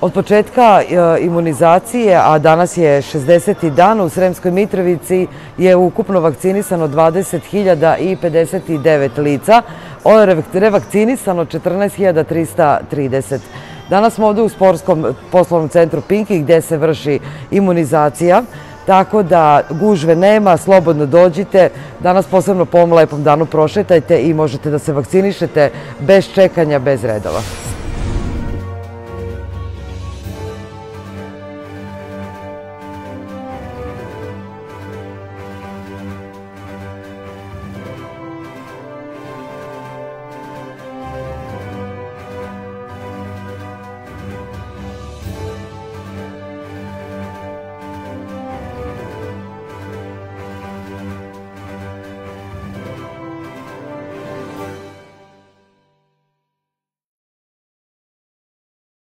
Od početka e, imunizacije, a danas je 60. dan, u Sremskoj Mitrovici je ukupno vakcinisano 20.059 lica, revakcinisano 14.330. Danas smo ovde u sportskom poslovnom centru Pinki gde se vrši imunizacija, tako da gužve nema, slobodno dođite. Danas posebno po ovom lepom danu prošetajte i možete da se vakcinišete bez čekanja, bez redova.